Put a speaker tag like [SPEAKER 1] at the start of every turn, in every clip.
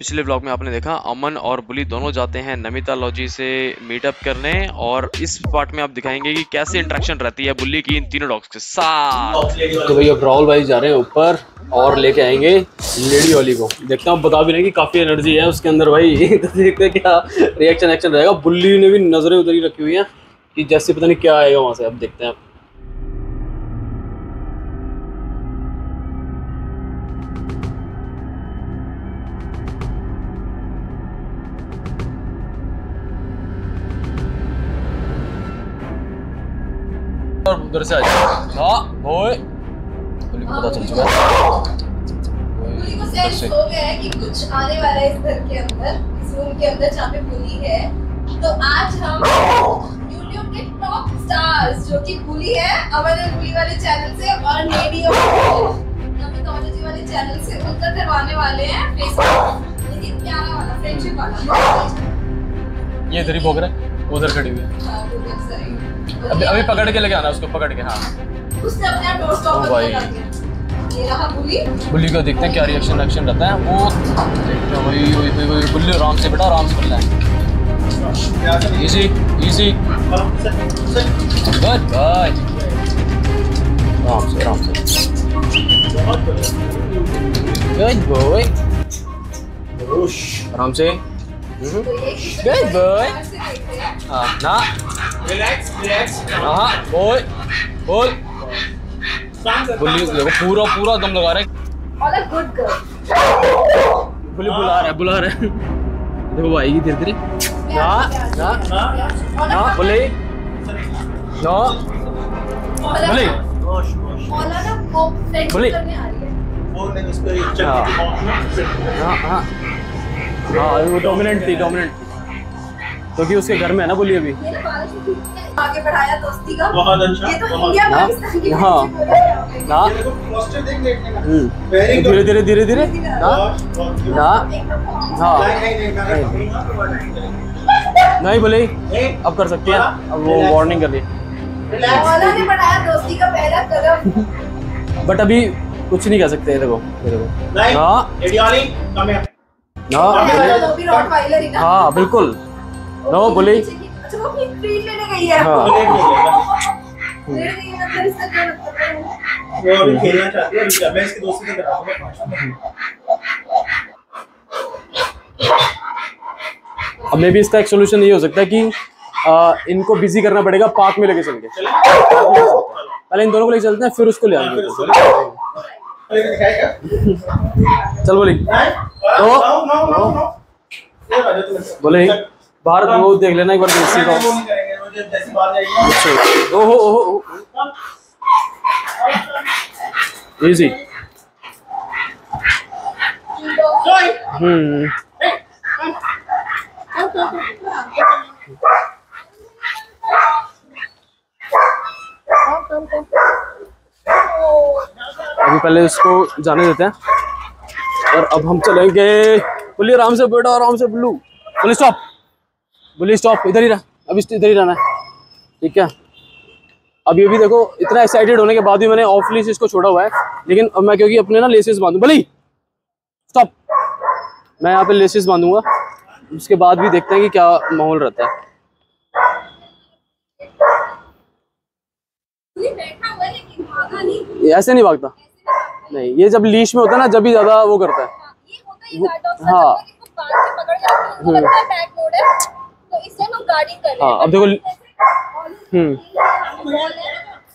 [SPEAKER 1] पिछले व्लॉग में आपने देखा, अमन और बुली दोनों जाते हैं नमिता लॉजी से मीटअप करने और इस पार्ट में आप दिखाएँगे कि कैसे इंटरेक्शन रहती है बुल्ली की इन तीनों डॉग्स के साथ।
[SPEAKER 2] तो भैया ब्राउल भाई जा रहे हैं ऊपर और लेके आएँगे लेडी वाली को। देखता हूँ, बता भी नहीं कि काफ़ी एनर्जी है उसके अंदर भाई। तो देखते हैं क्या रिएक्शन एक्शन रहेगा। बुल्ली ने भी नज़रें उधर ही रखी हुई हैं कि जैसे पता नहीं क्या आएगा वहाँ से। अब देखते हैं उधर से आ जाओ हाँ ओए बुल्ली को पता चल चुका है
[SPEAKER 3] को सेंस हो गया है कि कुछ आने वाला है इस घर के अंदर इस रूम के अंदर जहाँ पे बुली है तो आज हम YouTube के टॉप स्टार्स जो कि बुली है अमन और बुली वाले चैनल से और नेडी और नमितोलॉजी वाले चैनल से उनका करवाने वाले हैं फेसबुक लेकिन प्यारा वाला फ्रेंडशिप वाला
[SPEAKER 2] ये इधर ही भोग रहा है उधर खड़ी हुई है। अभी अभी पकड़ के लेके आना उसको पकड़ के हाँ।
[SPEAKER 3] उसने अपने डोर स्टॉप
[SPEAKER 2] भाई।
[SPEAKER 3] ये रहा बुली।
[SPEAKER 2] बुल्ली को देखते हैं क्या रिएक्शन रिएक्शन रहता है। वो देखते हैं वही वही वही वही बुल्ली आराम से बेटा आराम से खुलना है। इजी इजी गुड बाय आराम से आराम से। गुड बॉय आराम से।
[SPEAKER 3] ये
[SPEAKER 2] Good boy.
[SPEAKER 3] ऐसे देखते हैं।
[SPEAKER 2] हाँ ना
[SPEAKER 4] रिलैक्स रिलैक्स
[SPEAKER 2] हाँ बोल बोल। बुल्ली देखो पूरा पूरा दम लगा रहा है।
[SPEAKER 3] अ गुड गर्ल
[SPEAKER 2] बुल्ली बुला रहा है बुला रहा है। देखो भाई धीरे धीरे ना ना ना बोले ना बोले
[SPEAKER 3] मौला ना वो फ्रेंड
[SPEAKER 2] बोले।
[SPEAKER 3] करने आ रही है.
[SPEAKER 4] वो नहीं उस पर चल
[SPEAKER 2] हाँ हाँ। हाँ वो डोमिनेंट थी डोमिनेंट क्योंकि उसके घर में है ना बोली अभी।
[SPEAKER 3] आगे बढ़ाया दोस्ती का।
[SPEAKER 4] बहुत अच्छा,
[SPEAKER 3] ये तो इंडिया
[SPEAKER 2] हाँ,
[SPEAKER 3] पाकिस्तान की
[SPEAKER 2] हाँ। ना। हम्म। धीरे धीरे धीरे धीरे। ना। ना। हाँ।
[SPEAKER 4] नहीं।
[SPEAKER 2] बोले। अब कर सकती है। अब वो वार्निंग कर दी।
[SPEAKER 3] दोस्ती का पहला कदम।
[SPEAKER 2] बट अभी कुछ नहीं कह सकते देखो देखो। ना।
[SPEAKER 4] है
[SPEAKER 3] ही ना।
[SPEAKER 2] हाँ बिल्कुल। नो बोले।
[SPEAKER 3] अच्छा वो अपनी ट्रीट लेने गई है।
[SPEAKER 2] हाँ।
[SPEAKER 4] वो लेगा।
[SPEAKER 3] लेने गई है मतलब इसका क्या मतलब है
[SPEAKER 4] वो अभी खेलना चाहती है मैं इसकी दोस्ती से कराऊँगा
[SPEAKER 2] अब मे भी इसका एक सोल्यूशन ये हो सकता है कि आ, इनको बिज़ी करना पड़ेगा पार्क में लेके चल। के पहले इन दोनों को लेके चलते हैं फिर उसको ले आएँगे।
[SPEAKER 4] दिखाएगा
[SPEAKER 2] चल बोली
[SPEAKER 4] तो ये बात। है
[SPEAKER 2] बोले बाहर वो देख लेना एक बार देसी का।
[SPEAKER 4] आएगी
[SPEAKER 2] ओहो ओहो इजी हम्म। अभी पहले इसको जाने देते हैं। और अब हम चलेंगे। बोलिए आराम से बैठो आराम से बुल्लू। बोलिए स्टॉप। बोलिए स्टॉप इधर ही रह। अभी इधर ही रहना है। ठीक है? अब ये भी देखो इतना एक्साइटेड होने के बाद भी मैंने ऑफ़ लीस इसको छोड़ा हुआ है। लेकिन अब मैं क्योंकि अपने ना लेसेस बांधू। बोली स्टॉप मैं यहाँ पे लेसेस बांधूँगा। उसके बाद भी देखते हैं कि क्या माहौल रहता है।
[SPEAKER 3] नहीं?
[SPEAKER 2] ऐसे नहीं भागता। नहीं ये जब लीश में होता है ना जब भी ज़्यादा वो करता है।
[SPEAKER 3] ये होता ही।
[SPEAKER 2] हाँ।
[SPEAKER 3] हैं है है इससे हम गार्डिंग कर रहे हैं
[SPEAKER 2] हाँ, अब देखो- हम्म।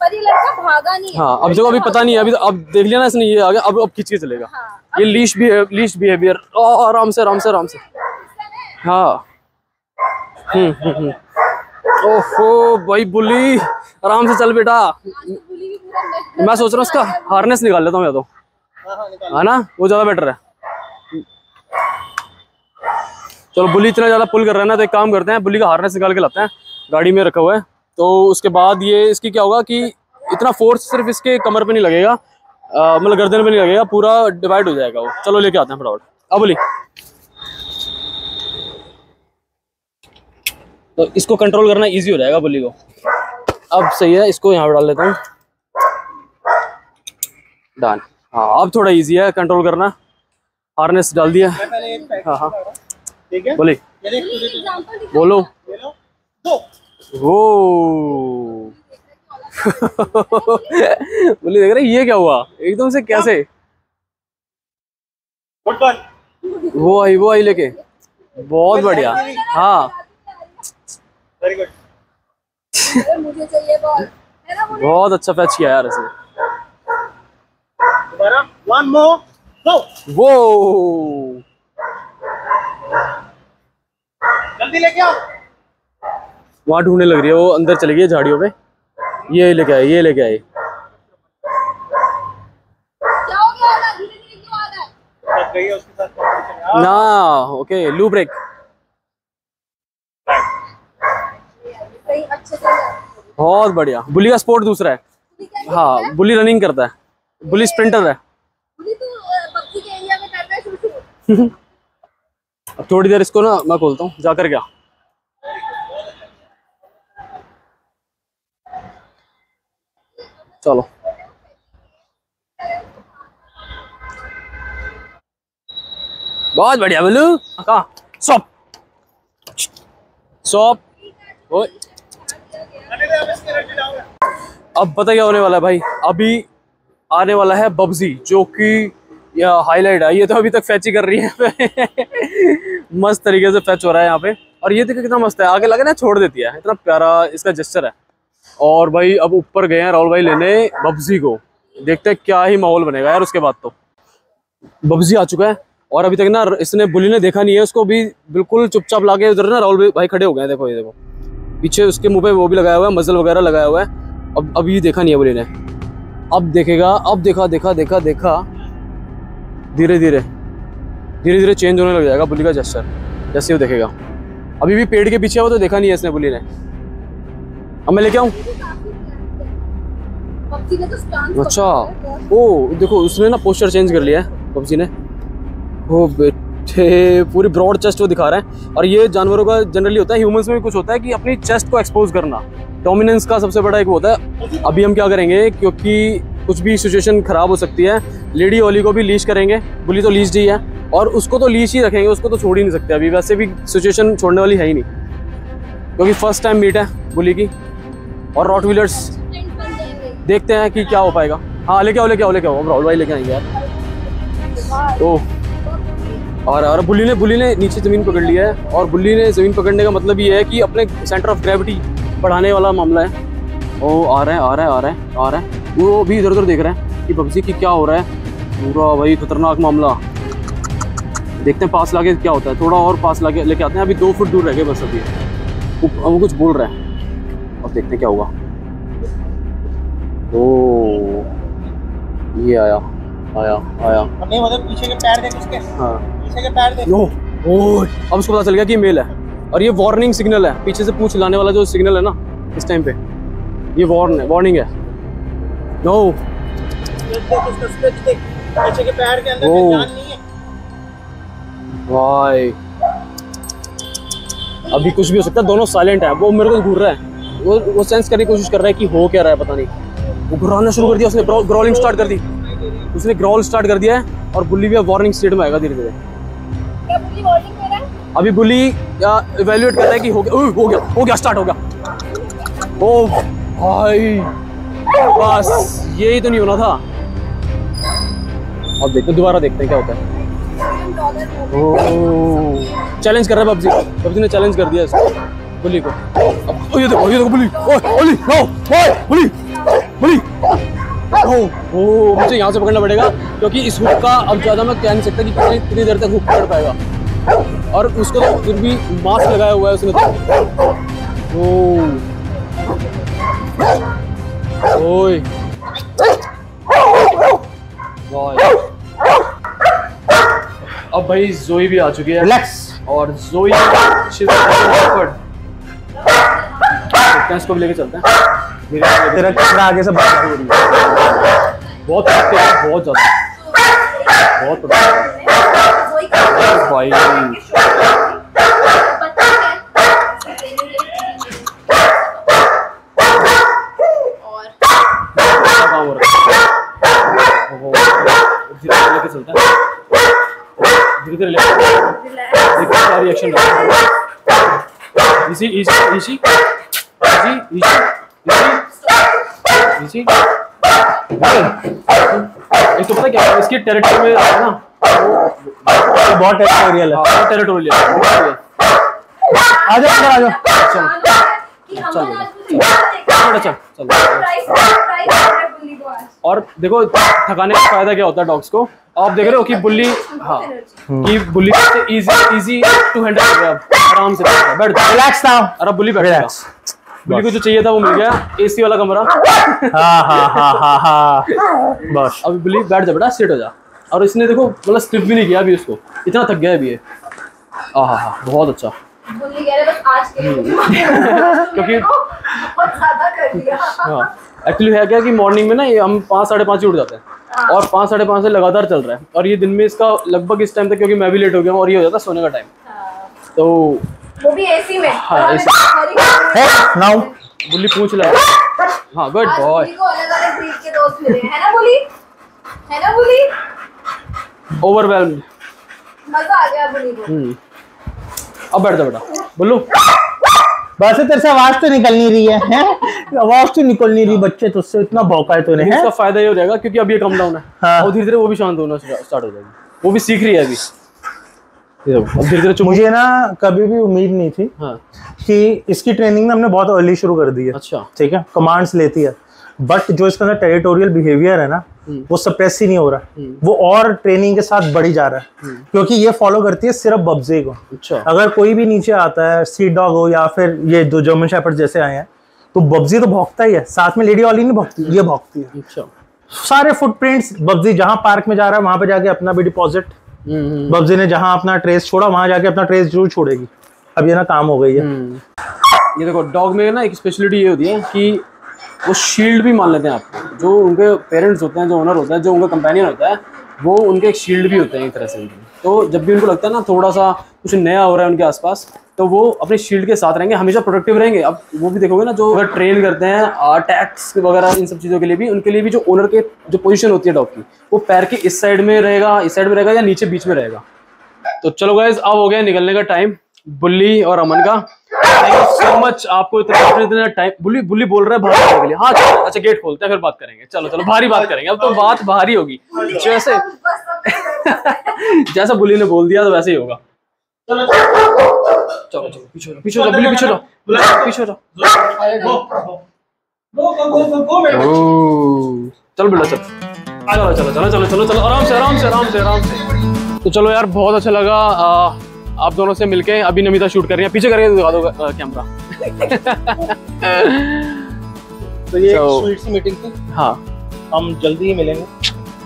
[SPEAKER 3] पर ये लड़का भागा नहीं। हाँ
[SPEAKER 2] अब देखो अभी पता नहीं है अभी तो अब देख लिया ना इसने ये आ गया अब अब खींच के चलेगा।
[SPEAKER 3] हाँ,
[SPEAKER 2] ये लीश भी है लीश बिहेवियर आराम से आराम से आराम से। हाँ। हम्म हम्म हम्म। ओहो भाई बुली आराम से चल बेटा।
[SPEAKER 3] भी मैं-
[SPEAKER 2] मैं सोच रहा हूँ उसका हार्नेस निकाल लेता हूँ या तो। है ना? वो ज़्यादा बेटर है। चलो बुली इतना ज़्यादा पुल कर रहा है ना तो एक काम करते हैं, बुली का हार्नेस निकाल के लाते हैं, गाड़ी में रखा हुआ है। तो उसके बाद ये, इसकी क्या होगा कि इतना फोर्स सिर्फ़ इसके कमर पे नहीं लगेगा मतलब गर्दन पे नहीं लगेगा, पूरा डिवाइड हो जाएगा वो। चलो लेके आते हैं फटाफट। अब बुली। तो इसको कंट्रोल करना इजी हो जाएगा बुली को। अब सही है, इसको यहाँ पर डाल लेता हूँ। डन हाँ अब थोड़ा इजी है कंट्रोल करना। हार्नेस डाल दिया। हाँ हाँ।
[SPEAKER 4] ठीक है?
[SPEAKER 2] बोले। बोलो।
[SPEAKER 4] दो।
[SPEAKER 2] वो बोले देख रहे ये क्या हुआ? एकदम से कैसे? वो आई वो आई लेके। बहुत बढ़िया। हाँ।
[SPEAKER 4] वेरी गुड
[SPEAKER 3] मुझे चाहिए बॉल है ना मुझे
[SPEAKER 2] बहुत अच्छा फैच किया यार इसे।
[SPEAKER 4] दोबारा। वन मोर गो
[SPEAKER 2] वो
[SPEAKER 4] जल्दी लेके आओ।
[SPEAKER 2] वहाँ ढूँढने लग रही है वो अंदर चली गई झाड़ियों पे। ये लेके आए ये लेके आए।
[SPEAKER 3] क्या हो गया ना धीरे धीरे क्यों आ रहा
[SPEAKER 4] बच गई उसके साथ competition।
[SPEAKER 2] ना ओके लू ब्रेक
[SPEAKER 3] सही अच्छे से
[SPEAKER 2] बहुत बढ़िया। बुली का स्पोर्ट दूसरा है।
[SPEAKER 3] हाँ
[SPEAKER 2] बुली रनिंग करता है। बुली स्प्रिंटर है।
[SPEAKER 3] पुली तो
[SPEAKER 2] अब थोड़ी देर इसको ना मैं खोलता हूँ जाकर क्या? चलो। बहुत बढ़िया बोलू कहा? सॉप सॉप।
[SPEAKER 4] अब
[SPEAKER 2] पता क्या होने वाला है भाई? अभी आने वाला है बब्जी जो कि यह हाईलाइट है। ये तो अभी तक फैच ही कर रही है। मस्त तरीके से फैच हो रहा है यहाँ पे। और ये देखो कितना मस्त है। आगे लगे ना, छोड़ देती है। इतना प्यारा इसका जेस्चर है। और भाई, अब ऊपर गए हैं राहुल भाई लेने बब्जी को। देखते हैं क्या ही माहौल बनेगा यार उसके बाद तो। बब्जी आ चुका है। और अभी तक ना, इसने बुली ने देखा नहीं है। उसको भी बिल्कुल चुपचाप लाके उधर ना राहुल भाई खड़े हो गए देखो, ये देखो। पीछे उसके मुँह पे वो भी लगाया हुआ है मजल वगैरह लगाया हुआ है। अब अभी देखा नहीं है बुली ने। अब देखेगा, अब देखा देखा देखा देखा। धीरे धीरे धीरे धीरे चेंज होने लग जाएगा बुली का जेस्चर जैसे वो देखेगा। अभी भी पेड़ के पीछे है वो तो देखा नहीं है इसने बुली ने। अब मैं लेके आऊँ?
[SPEAKER 3] तो
[SPEAKER 2] अच्छा। ओ देखो उसने ना पोस्टर चेंज कर लिया है पबजी ने। ओ बेटे पूरी ब्रॉड चेस्ट वो दिखा रहे हैं। और ये जानवरों का जनरली होता है ह्यूमंस में भी कुछ होता है कि अपनी चेस्ट को एक्सपोज करना। डोमिनेंस का सबसे बड़ा एक होता है। अभी हम क्या करेंगे क्योंकि कुछ भी सिचुएशन खराब हो सकती है लेडी ओली को भी लीच करेंगे बुली तो लीच ही है और उसको तो लीच ही रखेंगे उसको तो छोड़ ही नहीं सकते अभी वैसे भी सिचुएशन छोड़ने वाली है ही नहीं क्योंकि फ़र्स्ट टाइम मीट है बुली की और रॉट व्हीलर्स देखते हैं कि क्या हो पाएगा। हाँ लेके आओ लेके आओ लेके आओ अब राहुल भाई लेके आएँगे यार। तो और और बुल्ली ने बुल्ली ने नीचे ज़मीन पकड़ लिया है और बुल्ली ने ज़मीन पकड़ने का मतलब ये है कि अपने सेंटर ऑफ़ ग्रेविटी बढ़ाने वाला मामला है। ओ आ रहा है आ रहा है आ रहा है आ रहा है। वो भी इधर उधर देख रहे हैं। कि पबजी की क्या हो रहा है? पूरा भाई खतरनाक मामला। देखते हैं पास लाके क्या होता है। थोड़ा और पास लाके लेके आते हैं। अभी दो फुट दूर रह गए बस अभी। वो वो कुछ बोल रहा है। अब देखते हैं क्या हुआ ओ ये आया आया आया।
[SPEAKER 4] नहीं मतलब पीछे के पैर देख उसके।
[SPEAKER 2] हाँ।
[SPEAKER 4] पीछे के पैर देख।
[SPEAKER 2] यो ओ अब उसको पता चल गया कि मेल है। और ये वार्निंग सिग्नल है। पीछे से पूछ लाने वाला जो सिग्नल है ना इस टाइम पे। ये वार्न है वार्निंग है। नो
[SPEAKER 4] पीछे के पैर के अंदर जान नहीं है।
[SPEAKER 2] भाई। अभी कुछ भी हो सकता है दोनों साइलेंट है। वो मेरे को घूर रहा है। वो वो सेंस करने की कोशिश कर रहा है कि हो क्या रहा है पता नहीं। वो घुराना शुरू कर दिया उसने ग्रॉलिंग स्टार्ट कर दी। उसने ग्रॉल स्टार्ट कर दिया है और बुल्ली भी अब वार्निंग स्टेट में आएगा धीरे धीरे।
[SPEAKER 3] क्या पुली वार्निंग दे
[SPEAKER 2] अभी बुली इवेल्युएट कर रहा है कि हो गया हो गया हो गया स्टार्ट हो गया। ओ भाई बस यही तो नहीं होना था। अब देखते दोबारा देखते हैं क्या होता है। चैलेंज कर रहा है पबजी। पबजी ने चैलेंज कर दिया इसको। बुली को। अब ओ, ये देखो ये देखो बुली। ओए बुली नो ओए बुली बुली। ओ ओ मुझे यहाँ से पकड़ना पड़ेगा क्योंकि इस हुक का अब ज़्यादा मैं कह नहीं सकता कि कितनी कितनी देर तक हुक पकड़ पाएगा। और उसको तो फिर भी मास्क लगाया हुआ है उसने तो। ओ ओए। अब भाई जोई भी आ चुकी है।
[SPEAKER 4] रिलैक्स
[SPEAKER 2] और जोई हैं इसको भी लेके चलते हैं।
[SPEAKER 4] तेरा कचरा आगे से बाहर हो रही है।
[SPEAKER 2] बहुत बहुत ज़्यादा। बहुत भाई
[SPEAKER 3] बच्चा है और
[SPEAKER 2] अच्छा काम हो रहा है ओहो, धीरे धीरे लेके चलते हैं
[SPEAKER 3] relax.
[SPEAKER 2] देखो क्या रिएक्शन इसी इसी इसी इसी इसी इसी इसी एक तो पता क्या है इसकी टेरिटरी में है ना
[SPEAKER 5] ये बहुत टेरिटोरियल है
[SPEAKER 2] हाँ टेरिटोरियल है
[SPEAKER 5] आ जाओ अंदर आ जाओ
[SPEAKER 3] है
[SPEAKER 2] चल, चल, चल, चल। और देखो थकाने का फ़ायदा क्या होता है डॉग्स को? आप देख रहे हो कि बुल्ली हाँ कि बुल्ली से इजी इजी टू हैंडल कर रहे हैं आप आराम से बैठ
[SPEAKER 5] रिलैक्स नाउ
[SPEAKER 2] और अब बुल्ली बैठ बुल्ली को जो चाहिए था वो मिल गया। एसी वाला कमरा।
[SPEAKER 5] हाँ हाँ हाँ हाँ हाँ। बस।
[SPEAKER 2] अब बुल्ली बैठ जा बेटा सिट हो जा। और इसने देखो मतलब स्टिफ भी नहीं किया अभी उसको। इतना थक गया अभी ये। हाँ हाँ बहुत अच्छा।
[SPEAKER 3] बुल्ली कह रहे बस आज के
[SPEAKER 2] क्योंकि-
[SPEAKER 3] बहुत ज़्यादा कर दिया।
[SPEAKER 2] हाँ एक्चुअली है क्या कि मॉर्निंग में ना ये हम पाँच साढ़े पाँच ही उठ जाते हैं। और पाँच साढ़े पाँच से लगातार चल रहा है। और ये दिन में इसका लगभग इस टाइम तक क्योंकि मैं भी लेट हो गया हूँ और ये हो जाता है सोने का टाइम तो
[SPEAKER 3] वो भी एसी में।
[SPEAKER 2] हाँ,
[SPEAKER 5] है नाउ
[SPEAKER 2] बुल्ली पूछ ले। हाँ गुड बॉय
[SPEAKER 3] बुल्ली को अलग अलग ब्रीड के दोस्त मिले है। ना बुल्ली? है ना बुल्ली?
[SPEAKER 2] ओवरवेल्म्ड
[SPEAKER 3] मज़ा आ गया बुल्ली को।
[SPEAKER 2] हम्म। अब बैठ जा बेटा। बोलो।
[SPEAKER 5] बस तेरे से आवाज़ तो निकल नहीं रही है, हैं? आवाज़ तो निकल नहीं रही बच्चे तुझसे इतना भौंका है तूने
[SPEAKER 2] इसका
[SPEAKER 5] हैं?
[SPEAKER 2] फ़ायदा ये हो जाएगा क्योंकि अभी ये कम डाउन है।
[SPEAKER 5] हाँ।
[SPEAKER 2] और धीरे धीरे वो भी शांत होना स्टार्ट हो जाएगी। वो भी सीख रही है अभी। धीरे धीरे
[SPEAKER 5] मुझे ना कभी भी उम्मीद नहीं थी
[SPEAKER 2] हाँ।
[SPEAKER 5] कि इसकी ट्रेनिंग ना हमने बहुत अर्ली शुरू कर दी है।
[SPEAKER 2] अच्छा।
[SPEAKER 5] ठीक है? कमांड्स लेती है। बट जो इसका अंदर टेरिटोरियल बिहेवियर है ना वो सप्रेस ही नहीं हो रहा। वो और ट्रेनिंग के साथ बढ़ी जा रहा है। क्योंकि ये फॉलो करती है सिर्फ़ बब्जे को।
[SPEAKER 2] अच्छा।
[SPEAKER 5] अगर कोई भी नीचे आता है सीट डॉग हो या फिर ये जो जर्मन शेपर्ड जैसे आए हैं तो बब्जी तो भौंकता ही है। साथ में लेडी वाली नहीं भौंकती ये भौंकती है।
[SPEAKER 2] अच्छा।
[SPEAKER 5] सारे फुटप्रिंट्स बब्जी जहाँ पार्क में जा रहा है वहाँ पे जाके अपना भी डिपॉजिट
[SPEAKER 2] हम्म हम्म,
[SPEAKER 5] बब्जी ने जहाँ अपना ट्रेस छोड़ा वहाँ जाके अपना ट्रेस ज़रूर छोड़ेगी। अब ये ना काम हो गई है।
[SPEAKER 2] हम्म। ये देखो डॉग में ना एक स्पेशलिटी ये होती है कि वो शील्ड भी मान लेते हैं आपको जो उनके पेरेंट्स होते हैं, जो ओनर होता है, जो उनका कंपेनियन होता है, वो उनके एक शील्ड भी होते हैं एक तरह से उनके। तो जब भी उनको लगता है ना थोड़ा सा कुछ नया हो रहा है उनके आसपास तो वो अपने शील्ड के साथ रहेंगे, हमेशा प्रोडक्टिव रहेंगे। अब वो भी देखोगे ना, जो अगर ट्रेन करते हैं टैक्स वगैरह, इन सब चीज़ों के लिए भी, उनके लिए भी जो ओनर के जो पोजीशन होती है डॉग की, वो पैर के इस साइड में रहेगा, इस साइड में रहेगा या नीचे बीच में रहेगा। तो चलो गाइज़ अब हो गया निकलने का टाइम बुल्ली और अमन का। थैंक यू सो मच आपको इतना इतना टाइम बुल्ली बुल्ली बोल रहा है बाहर जाने के लिए। हाँ चलो अच्छा गेट खोलते हैं फिर बात करेंगे। चलो चलो भारी बात करेंगे। अब तो बात भारी होगी। जैसे जैसा बुल्ली ने बोल दिया तो वैसे ही होगा।
[SPEAKER 4] चलो
[SPEAKER 2] चलो। चलो पीछे जाओ, पीछे पीछे चलो बेटा चल। चलो चलो चलो चलो चलो चलो आराम से आराम से आराम से आराम से। तो चलो यार बहुत अच्छा लगा। आप दोनों से मिलके अभी नमिता शूट कर रही है। पीछे करके दिखा दो कैमरा
[SPEAKER 5] तो ये
[SPEAKER 2] So-
[SPEAKER 5] स्वीट सी मीटिंग थी।
[SPEAKER 2] हाँ।
[SPEAKER 5] हम जल्दी ही मिलेंगे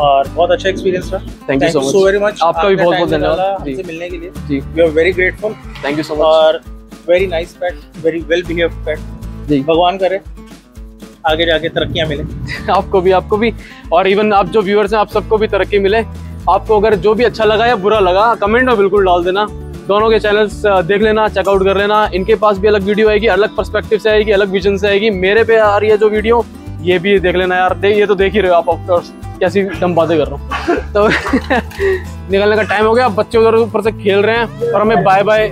[SPEAKER 5] और बहुत अच्छा एक्सपीरियंस रहा।
[SPEAKER 2] Thank you so
[SPEAKER 5] very much
[SPEAKER 2] आपका भी बहुत बहुत धन्यवाद। जी।
[SPEAKER 5] मिलने के लिए।
[SPEAKER 2] जी।
[SPEAKER 5] We are very grateful
[SPEAKER 2] thank you so much
[SPEAKER 5] और very nice pet very well behave pet
[SPEAKER 2] जी।
[SPEAKER 5] भगवान करे आगे जाके तरक्कियाँ मिले।
[SPEAKER 2] आपको भी आपको भी। और इवन आप जो व्यूअर्स हैं आप सबको भी तरक्की मिले। आपको अगर जो भी अच्छा लगा या बुरा लगा कमेंट में बिल्कुल डाल देना। दोनों के चैनल्स देख लेना चेकआउट कर लेना। इनके पास भी अलग वीडियो आएगी अलग पर्सपेक्टिव से आएगी अलग विजन से आएगी। मेरे पे आ रही है जो वीडियो ये भी देख लेना यार। दे, ये तो देख ही रहे हो आप ऑफकोर्स कैसी दम बातें कर रहा हूँ। तो निकलने का टाइम हो गया आप बच्चे उधर ऊपर से खेल रहे हैं और हमें बाय बाय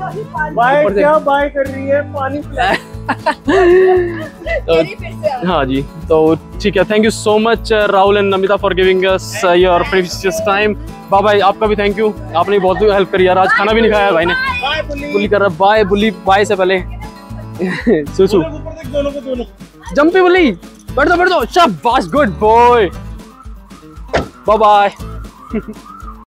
[SPEAKER 5] बाय क्या बाय कर रही है? पानी
[SPEAKER 2] तो। हाँ जी तो ठीक है thank you so much Rahul and Namita for giving us your previous time bye bye आपका भी थैंक यू आपने बहुत हेल्प करी यार आज खाना भी नहीं खाया भाई ने। बुली कर रहा बाय बुली बाय से पहले। सुसु।
[SPEAKER 5] ऊपर देख दोनों को दोनों।
[SPEAKER 2] जंपी बुली बैठ दो बैठ दो। शाबाश गुड बॉय बाय बाय